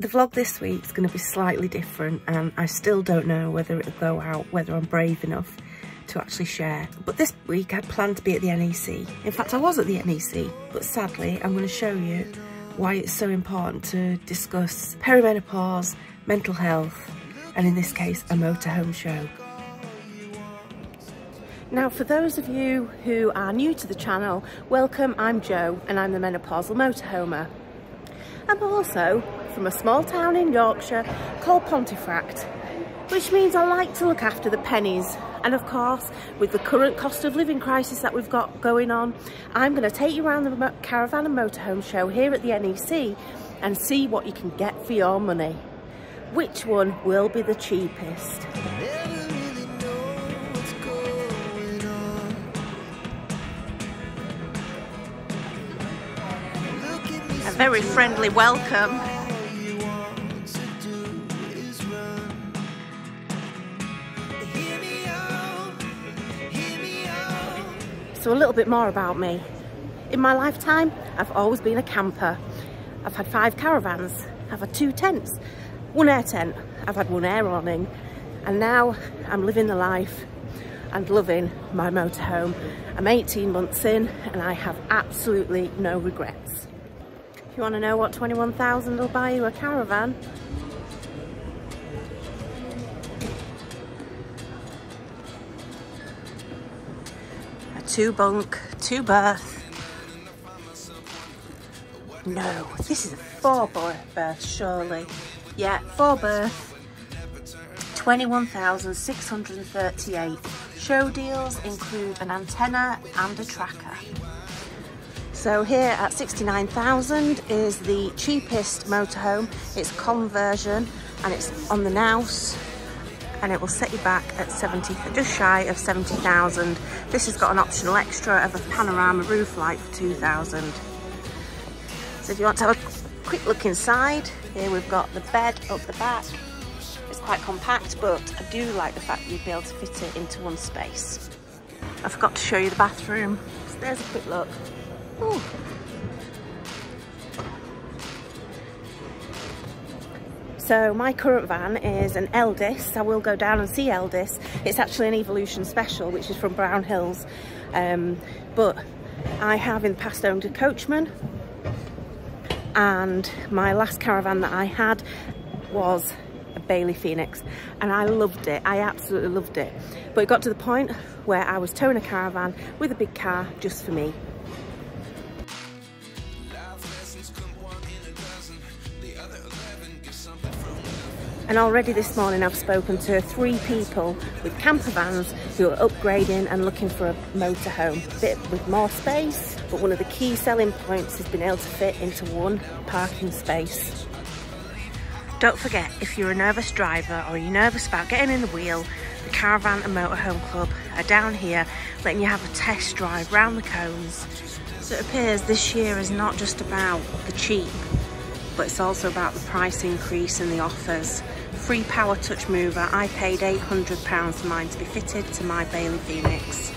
The vlog this week is going to be slightly different and I still don't know whether it'll go out, whether I'm brave enough to actually share. But this week I'd planned to be at the NEC. In fact, I was at the NEC, but sadly I'm going to show you why it's so important to discuss perimenopause, mental health, and in this case, a motorhome show. Now, for those of you who are new to the channel, welcome, I'm Jo, and I'm the menopausal motorhomer. I'm also from a small town in Yorkshire called Pontefract, which means I like to look after the pennies. And of course, with the current cost of living crisis that we've got going on, I'm going to take you around the caravan and motorhome show here at the NEC and see what you can get for your money. Which one will be the cheapest? A very friendly welcome So a little bit more about me. In my lifetime, I've always been a camper. I've had five caravans, I've had two tents, one air tent, I've had one air awning, and now I'm living the life and loving my motorhome. I'm 18 months in and I have absolutely no regrets. If you want to know what 21,000 will buy you a caravan, two bunk, two berth. No, this is a four berth surely. Yeah, four berth. 21,638. Show deals include an antenna and a tracker. So here at 69,000 is the cheapest motorhome. It's conversion and it's on the Knaus and it will set you back at 70, just shy of 70,000. This has got an optional extra of a panorama roof light for 2,000. So if you want to have a quick look inside, here we've got the bed up the back. It's quite compact, but I do like the fact that you'd be able to fit it into one space. I forgot to show you the bathroom. So there's a quick look. Ooh. So my current van is an Elddis. I will go down and see Elddis. It's actually an Evolution Special, which is from Brownhills. Um, but I have in the past owned a Coachman. And my last caravan that I had was a Bailey Phoenix. And I loved it. I absolutely loved it. But it got to the point where I was towing a caravan with a big car just for me. And already this morning I've spoken to three people with camper vans who are upgrading and looking for a motorhome. A bit with more space, but one of the key selling points is being able to fit into one parking space. Don't forget, if you're a nervous driver or you're nervous about getting in the wheel, the Caravan and Motorhome Club are down here letting you have a test drive round the cones. So it appears this year is not just about the cheap, but it's also about the price increase and the offers free power touch mover. I paid £800 for mine to be fitted to my Bailey Phoenix,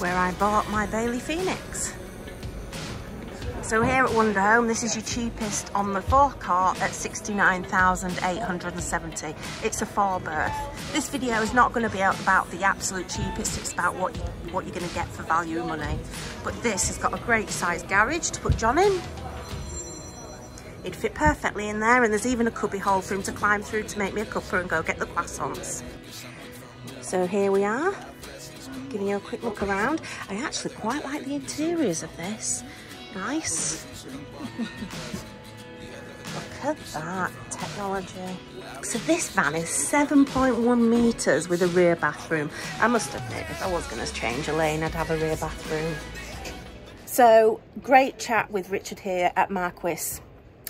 where I bought my Bailey Phoenix. So here at Wonder Home, this is your cheapest on the forecourt at 69,870. It's a four berth. This video is not going to be about the absolute cheapest, it's about what, you, what you're going to get for value money. But this has got a great size garage to put John in. It'd fit perfectly in there and there's even a cubby hole for him to climb through to make me a cuppa and go get the croissants. So here we are, giving you a quick look around. I actually quite like the interiors of this. Nice. look at that technology. So this van is 7.1 metres with a rear bathroom. I must admit, if I was going to change a lane, I'd have a rear bathroom. So great chat with Richard here at Marquis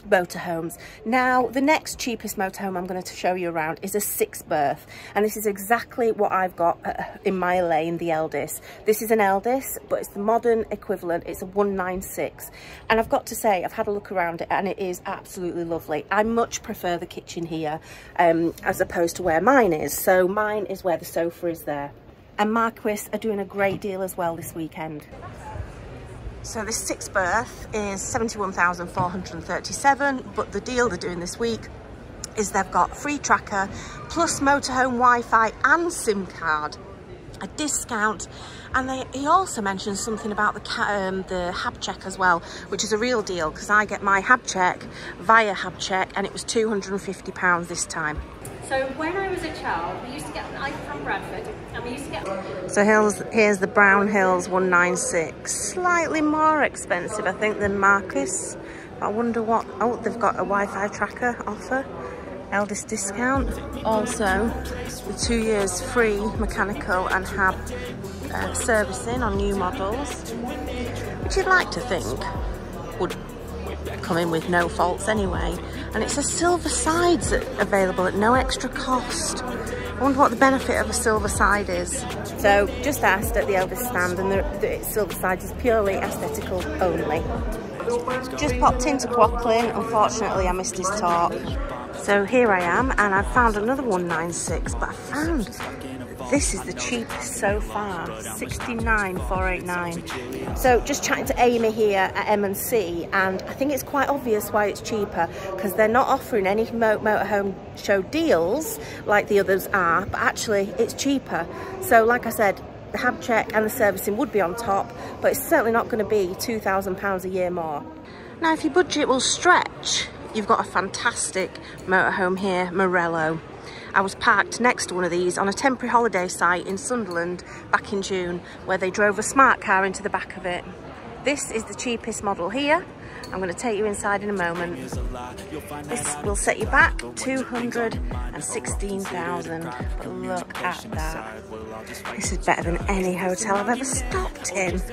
motorhomes. Now, the next cheapest motorhome I'm going to show you around is a six berth. And this is exactly what I've got uh, in my lane, the Elddis. This is an Elddis, but it's the modern equivalent. It's a 196. And I've got to say, I've had a look around it and it is absolutely lovely. I much prefer the kitchen here um, as opposed to where mine is. So mine is where the sofa is there. And Marquis are doing a great deal as well this weekend. So this sixth berth is 71,437, but the deal they're doing this week is they've got free tracker plus motorhome Wi-Fi and SIM card, a discount, and they, he also mentioned something about the um, the hab check as well, which is a real deal because I get my hab check via hab check and it was £250 this time. So when I was a child, we used to get, I'm from Bradford, and we used to get... So here's, here's the Brownhills 196. Slightly more expensive, I think, than Marcus. I wonder what... Oh, they've got a Wi-Fi tracker offer. Elddis discount. Also, the two years free mechanical and hab uh, servicing on new models, which you'd like to think would come in with no faults anyway. And it's a silver sides available at no extra cost. I wonder what the benefit of a silver side is. So just asked at the Elddis stand and the, the silver sides is purely aesthetical only. Just popped into Quackling, unfortunately I missed his talk. So here I am and I've found another 196 but I found this is the cheapest so far, 69,489. So just chatting to Amy here at M&C and I think it's quite obvious why it's cheaper because they're not offering any motorhome show deals like the others are, but actually it's cheaper. So like I said, the hab check and the servicing would be on top, but it's certainly not going to be £2,000 a year more. Now if your budget will stretch, you've got a fantastic motorhome here, Morello. I was parked next to one of these on a temporary holiday site in Sunderland back in June where they drove a smart car into the back of it. This is the cheapest model here. I'm going to take you inside in a moment. This will set you back 216,000. But look at that. This is better than any hotel I've ever stopped in.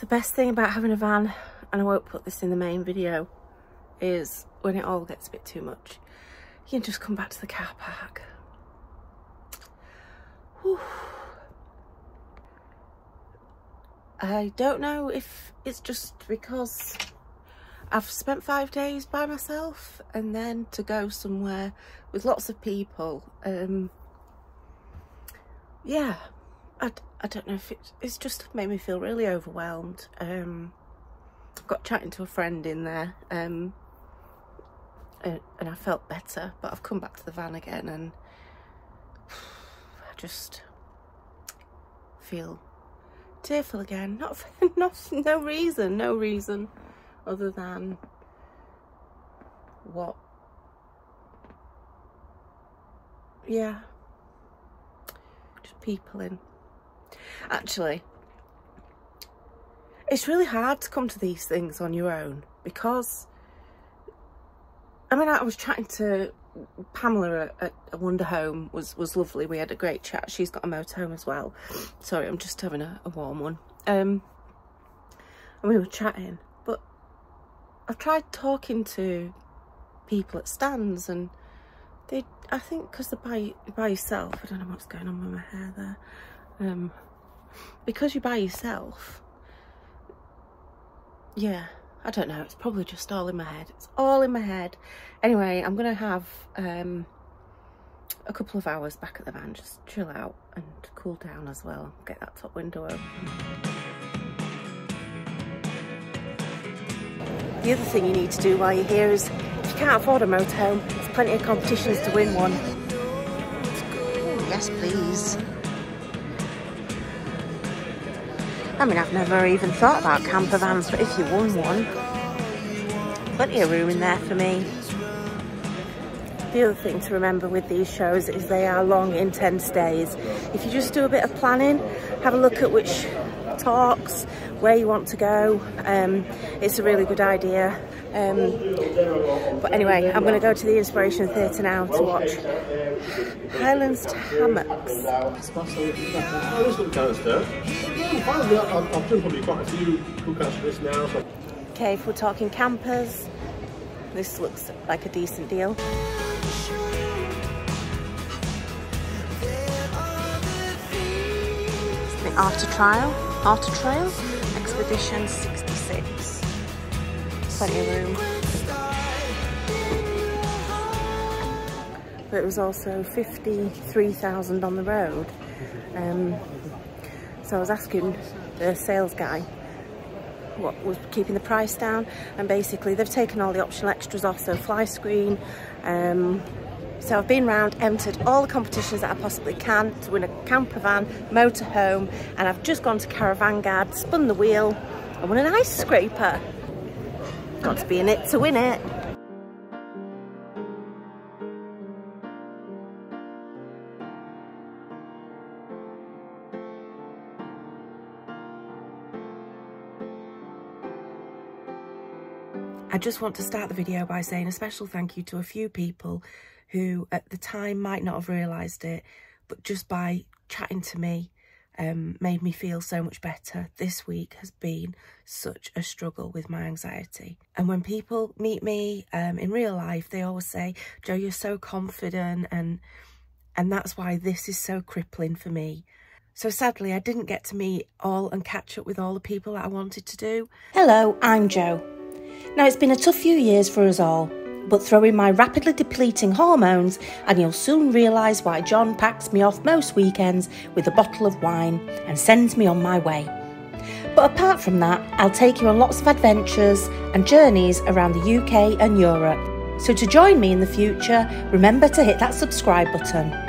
The best thing about having a van and I won't put this in the main video, is when it all gets a bit too much, you can just come back to the car park. Whew. I don't know if it's just because I've spent five days by myself and then to go somewhere with lots of people, um, yeah, I, I don't know if it, it's just made me feel really overwhelmed. Um, I've got chatting to a friend in there um, and, and I felt better but I've come back to the van again and I just feel tearful again. Not for not, no reason no reason other than what yeah people in. Actually it's really hard to come to these things on your own because I mean I was chatting to Pamela at, Wonder Home was was lovely. We had a great chat. She's got a motorhome as well. Sorry I'm just having a, a warm one. Um and we were chatting but I've tried talking to people at stands and they I think because they're by, by yourself I don't know what's going on with my hair there. Um because you're by yourself yeah I don't know it's probably just all in my head it's all in my head. Anyway I'm gonna have um a couple of hours back at the van just chill out and cool down as well get that top window open. The other thing you need to do while you're here is you can't afford a motorhome there's plenty of competitions to win one Ooh, yes please I mean, I've never even thought about camper vans, but if you won one, plenty of room in there for me. The other thing to remember with these shows is they are long, intense days. If you just do a bit of planning, have a look at which talks, where you want to go, um, it's a really good idea. Um, but anyway, I'm going to go to the Inspiration Theatre now to watch Highlands Hammocks. Okay, if we're talking campers, this looks like a decent deal. The Arter Trial, Auto-Trail, Expedition 66 plenty of room. but it was also 53,000 on the road. Um, so I was asking the sales guy what was keeping the price down and basically they've taken all the optional extras off so fly screen um, so I've been around entered all the competitions that I possibly can to win a camper van motorhome and I've just gone to Caravan Guard spun the wheel and won an ice scraper. Got to be in it to win it I just want to start the video by saying a special thank you to a few people who at the time might not have realised it, but just by chatting to me um, made me feel so much better. This week has been such a struggle with my anxiety. And when people meet me um, in real life, they always say, Joe, you're so confident and and that's why this is so crippling for me. So sadly, I didn't get to meet all and catch up with all the people that I wanted to do. Hello, I'm Jo. Now, it's been a tough few years for us all, but throw in my rapidly depleting hormones, and you'll soon realise why John packs me off most weekends with a bottle of wine and sends me on my way. But apart from that, I'll take you on lots of adventures and journeys around the UK and Europe. So to join me in the future, remember to hit that subscribe button.